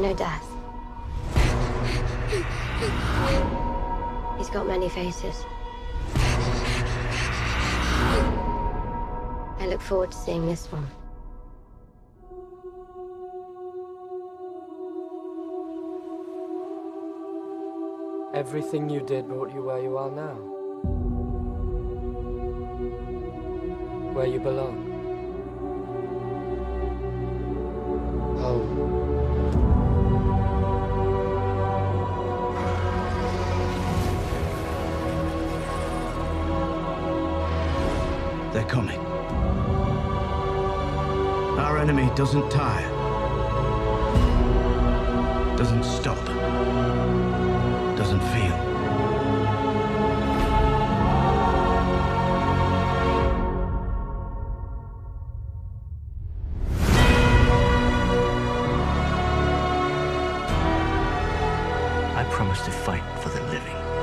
Know death. He's got many faces. I look forward to seeing this one. Everything you did brought you where you are now. Where you belong. They're coming. Our enemy doesn't tire. Doesn't stop. Doesn't feel. I promise to fight for the living.